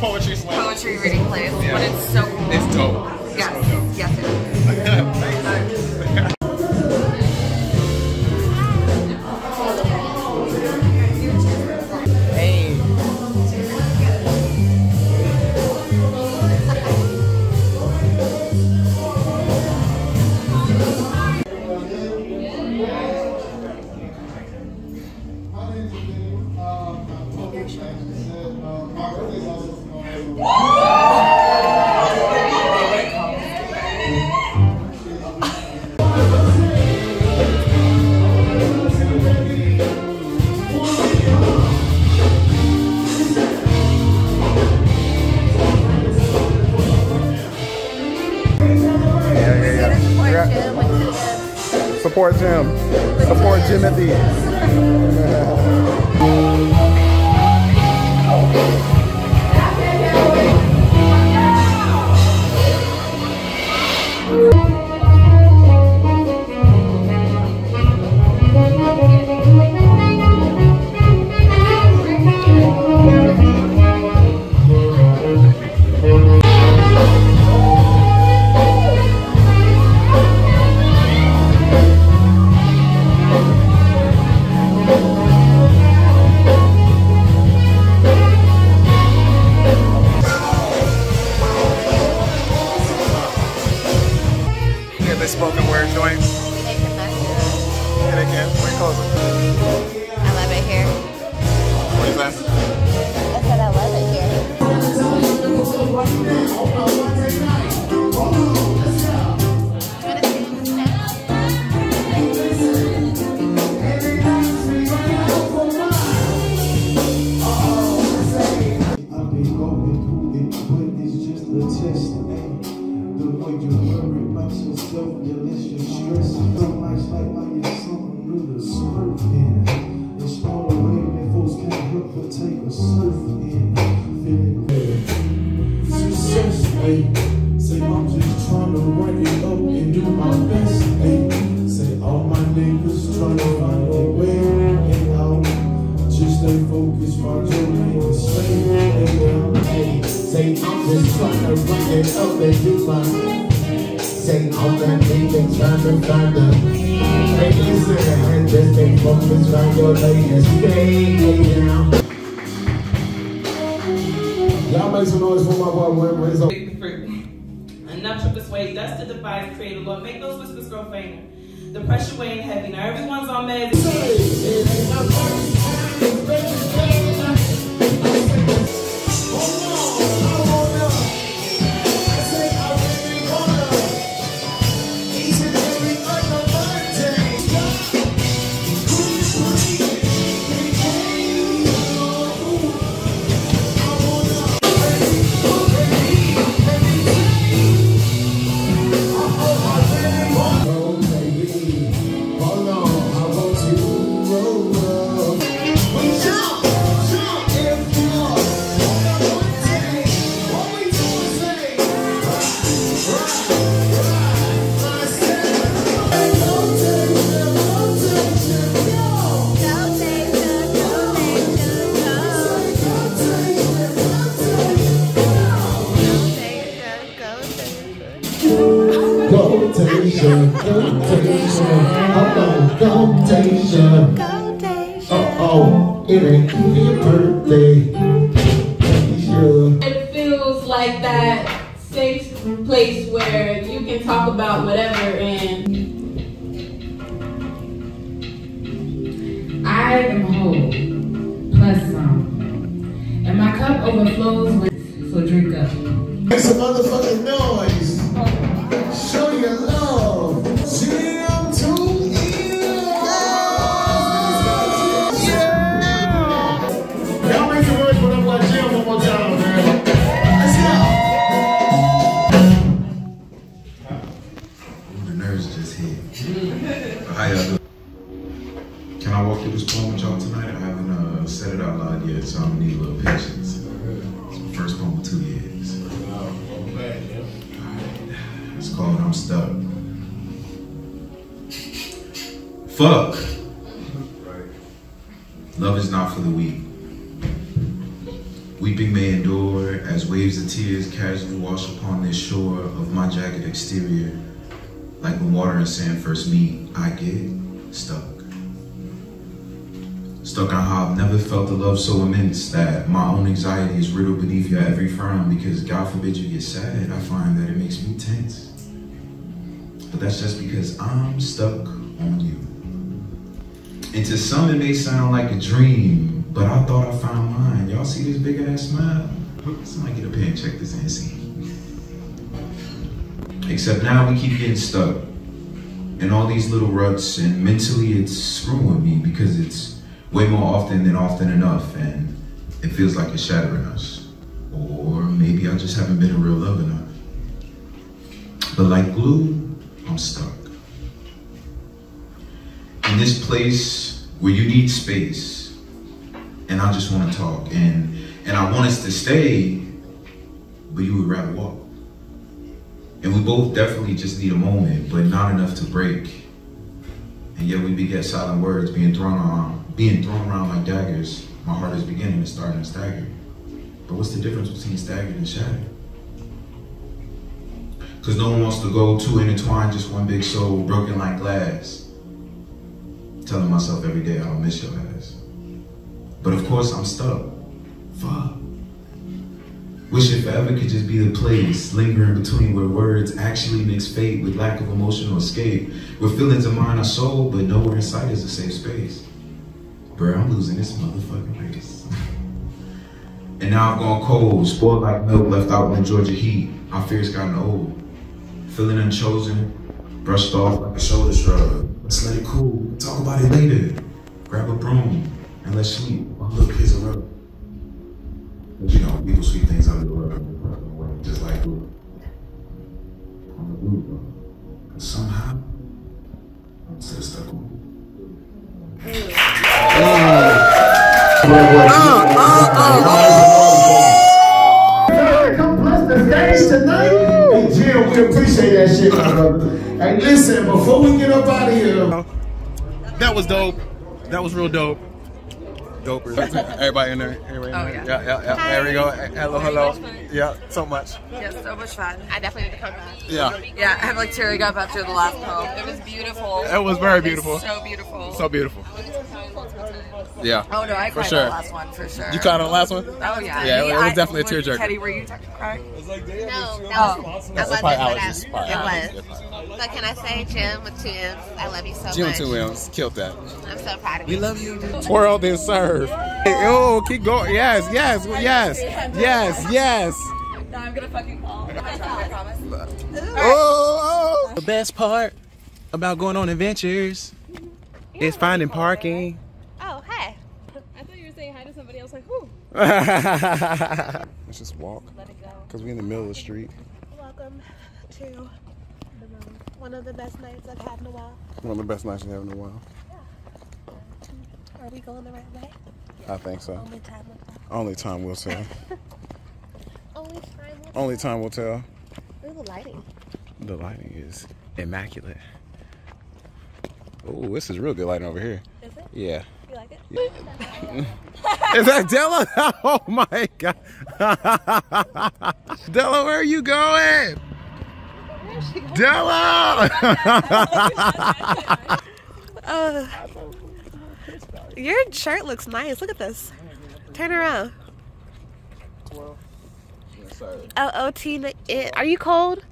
poetry slam. Poetry reading place, yeah. but it's so cool. It's dope. Support Jim. Support Jimothy. Yeah, say I'm just trying to run it up and do my Say I'm that nigga trying to find a Hey, listen, and just stay focused, find your and stay down Y'all make some noise for my boy when when it's over. Big. Enough to persuade, dust to devise, create a Lord, make those whispers grow fainter. The pressure weighing heavy, now everyone's on meds. Oh, Go Tasia, go Tasia, hold on, go Tasia. Uh oh, it ain't even your birthday. Tasia. It feels like that safe place where you can talk about whatever and I am whole, plus some. And my cup overflows with, so drink up. Make some motherfucking noise. Stuck. Fuck. Love is not for the weak. Weeping may endure as waves of tears casually wash upon this shore of my jagged exterior. Like when water and sand first meet, I get stuck. Stuck on how I've never felt a love so immense that my own anxiety is riddled beneath your every frown because God forbid you get sad, I find that it makes me tense. But that's just because I'm stuck on you. And to some it may sound like a dream, but I thought I found mine. Y'all see this big ass smile? Somebody get here and check this in scene. Except now we keep getting stuck in all these little ruts, and mentally it's screwing me because it's way more often than often enough, and it feels like it's shattering us. Or maybe I just haven't been a real love enough. But like glue, Stuck. In this place where you need space, and I just want to talk, and and I want us to stay, but you would rather walk. And we both definitely just need a moment, but not enough to break. And yet we beget silent words being thrown around, being thrown around like daggers. My heart is beginning to start and stagger. But what's the difference between staggered and shattered? Cause no one wants to go too intertwined, just one big soul, broken like glass. Telling myself every day I don't miss your ass. But of course I'm stuck. Fuck. Wish forever could just be the place, lingering between where words actually mix fate with lack of emotional escape, where feelings of mine are sold, but nowhere in sight is a safe space. Bro, I'm losing this motherfucking race. and now I've gone cold, spoiled like milk left out in the Georgia heat. My fears gotten old. Feeling unchosen, brushed off like a shoulder shrug. Let's let it cool. Talk about it later. Grab a broom and let's sleep. while Look, here's a rug. But you know, people sweep things under the rug, just like glue. On the glue, bro. And somehow, I'm still stuck on Come Hey, we appreciate that shit, my brother. Hey, listen, before we get up out of here, That was dope. That was real dope. Dope. Everybody in there. Everybody in Oh, there. yeah. Yeah, yeah, yeah. There we go. Hello, hello. Yeah, so much. Yeah, so much fun. I definitely need to come back. Yeah. Yeah, I'm like tearing up after the last poem. It was beautiful. It was very beautiful. So beautiful. So beautiful. Yeah. Oh no, I For cried sure. on the last one for sure. You caught on the last one? Oh yeah. Yeah, Me, it was I- definitely a tearjerker. Teddy, were you t- crying? No, that Oh. was, that That's wasn't probably what allergies. It allergies. was. So can I say Jim with two M's? I love you so Jim much. two M's killed that. I'm so proud of you. We love you. Twirl then serve. Hey, oh, keep going. Yes, yes, yes, yes, yes. No, I'm gonna fucking fall. I promise. Oh, oh, oh. The best part about going on adventures is finding parking. Oh, hey. I thought you were saying hi to somebody else, like, whoo. Let's just walk. Let it go. Because we're in the middle of the street. Welcome to one of the best nights I've had in a while. One of the best nights we have had in a while. Yeah. Are we going the right way? I think so. Only time will tell. Only time will tell. Only time will Only time will tell. Ooh, the lighting. The lighting is immaculate. Oh, this is real good lighting over here. Is it? Yeah. You like it? Is that Della? Oh my god. Della, where are you going? Della! Uh, your shirt looks nice. Look at this. Turn around. L O T. N- Are you cold?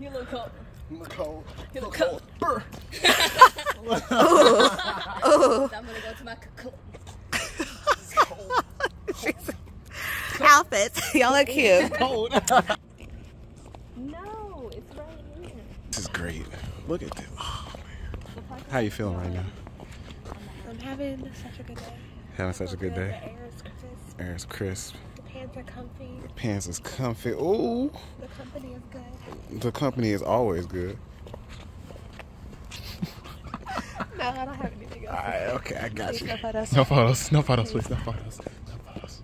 You look cold. Cold. You look cold. Ooh. I'm gonna go to my cocoon. Outfits. Y'all look cute. No, it's right here. This is great. Look at this. Oh, man. How you feeling right now? I'm having such a good day. Having such a good The day. air is crisp. Air is crisp. The pants are comfy. Pants is comfy. Ooh. The company is good. The company is always good. No, I don't have anything else. Alright, okay, I got Please, you. no photos. No photos. No photos, please. No photos. No photos.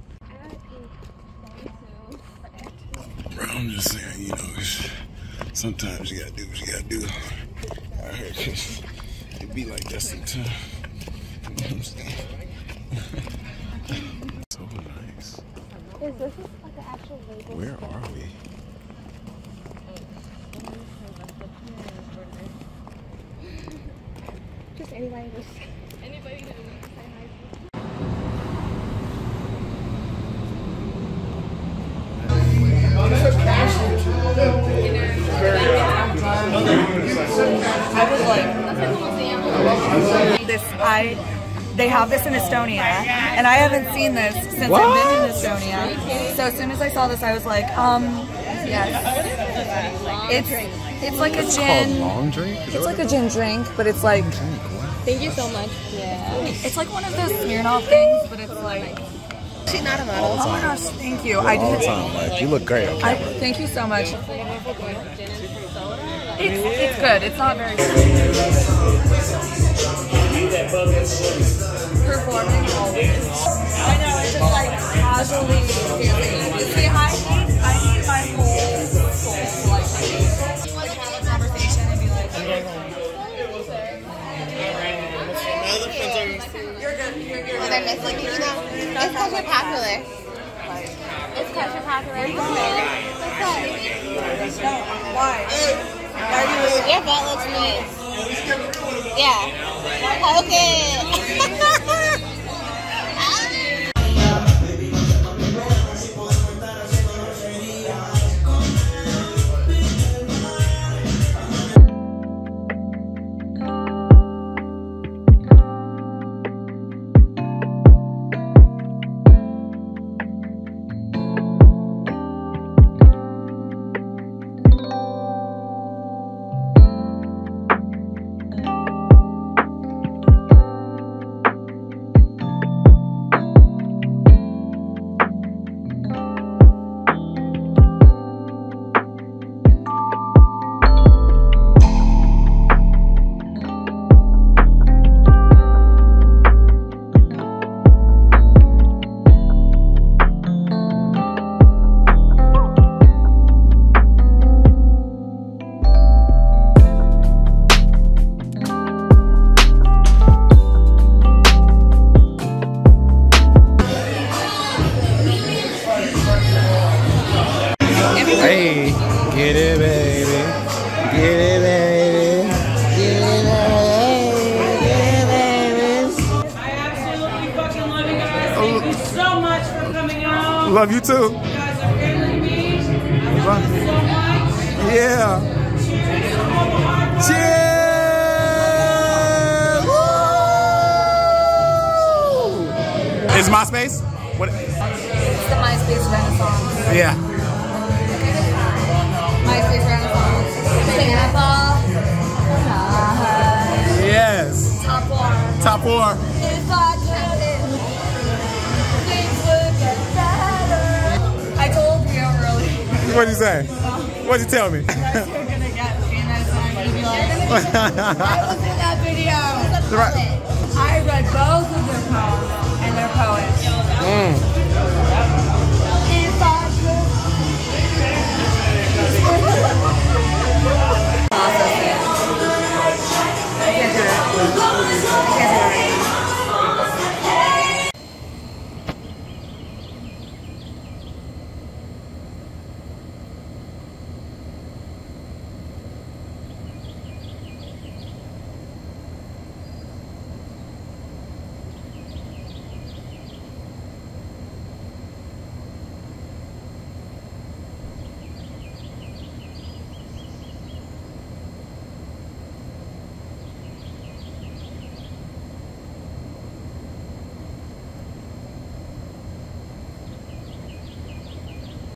Bro, I'm just saying, you know, sometimes you gotta do what you gotta do. I heard Chris. It be like that sometimes. You know what I'm saying? so nice. Is this like an actual label? Where are we? Just anybody just anybody to say hi to this I they have this in Estonia and I haven't seen this since I've been in Estonia. So as soon as I saw this I was like, um yes. It's it's like a Called gin long drink? It's like a gin drink, but it's like Thank you so much. Yeah. it's like one of those Smirnoff things, but it's like She's not a model. Oh my gosh, thank you. I all the did time. Like you look great. on I thank you so much. It's it's good. It's not very performing always. I know, it's just like casually dancing. You see, I need, I need my whole soul to like, like have a conversation and be like, you're good, you're good. Well, they're just like, you know, it's because you're popular. It's because you're popular. What's? Why? You? Your butt looks nice. Yeah. It. Cheers! Woo! Is MySpace? What? It's the MySpace Renaissance. Yeah. MySpace Renaissance. Tampa. Yes. Top one. Top four. If I didn't, things would get better. I told you early. What'd you say? What'd you tell me? I was in that video. I read both of their poems and their poets. Mm.